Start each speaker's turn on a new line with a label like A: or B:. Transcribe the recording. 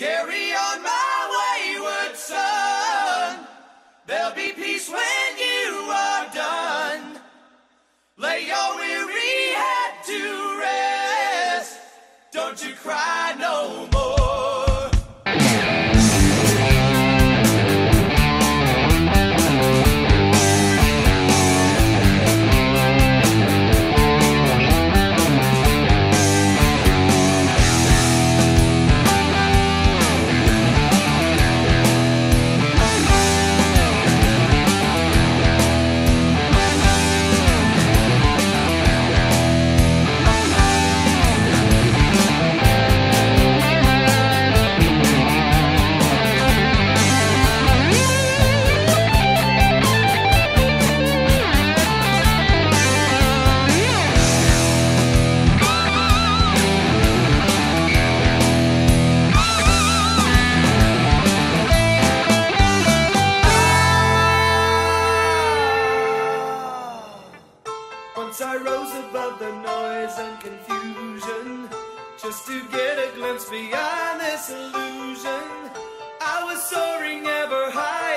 A: Carry on my wayward son. There'll be peace when you are done. Lay your weary head to rest. Don't you cry confusion just to get a glimpse beyond this illusion. I was soaring ever higher.